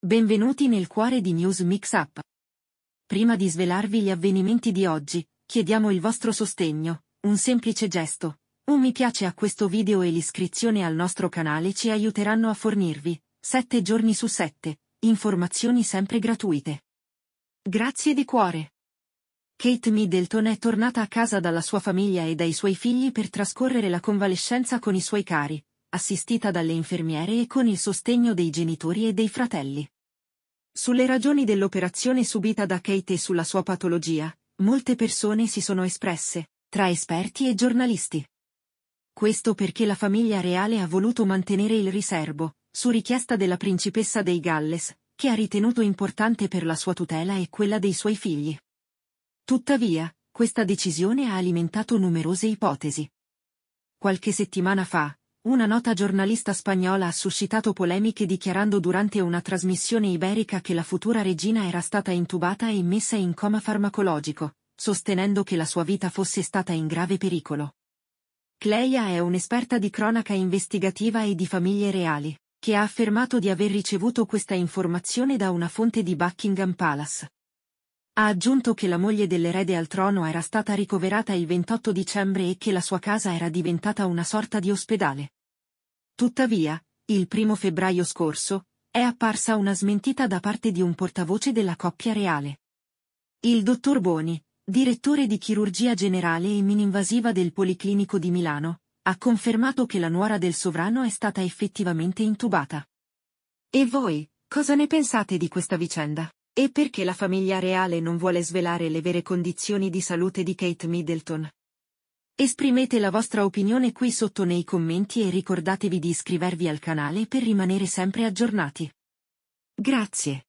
Benvenuti nel cuore di News Mix Up. Prima di svelarvi gli avvenimenti di oggi, chiediamo il vostro sostegno, un semplice gesto, un mi piace a questo video e l'iscrizione al nostro canale ci aiuteranno a fornirvi, 7 giorni su 7, informazioni sempre gratuite. Grazie di cuore. Kate Middleton è tornata a casa dalla sua famiglia e dai suoi figli per trascorrere la convalescenza con i suoi cari, assistita dalle infermiere e con il sostegno dei genitori e dei fratelli. Sulle ragioni dell'operazione subita da Kate e sulla sua patologia, molte persone si sono espresse, tra esperti e giornalisti. Questo perché la famiglia reale ha voluto mantenere il riservo, su richiesta della principessa dei Galles, che ha ritenuto importante per la sua tutela e quella dei suoi figli. Tuttavia, questa decisione ha alimentato numerose ipotesi. Qualche settimana fa, una nota giornalista spagnola ha suscitato polemiche dichiarando durante una trasmissione iberica che la futura regina era stata intubata e messa in coma farmacologico, sostenendo che la sua vita fosse stata in grave pericolo. Cleia è un'esperta di cronaca investigativa e di famiglie reali, che ha affermato di aver ricevuto questa informazione da una fonte di Buckingham Palace. Ha aggiunto che la moglie dell'erede al trono era stata ricoverata il 28 dicembre e che la sua casa era diventata una sorta di ospedale. Tuttavia, il primo febbraio scorso, è apparsa una smentita da parte di un portavoce della coppia reale. Il dottor Boni, direttore di chirurgia generale e mininvasiva del Policlinico di Milano, ha confermato che la nuora del sovrano è stata effettivamente intubata. E voi, cosa ne pensate di questa vicenda? E perché la famiglia reale non vuole svelare le vere condizioni di salute di Kate Middleton? Esprimete la vostra opinione qui sotto nei commenti e ricordatevi di iscrivervi al canale per rimanere sempre aggiornati. Grazie.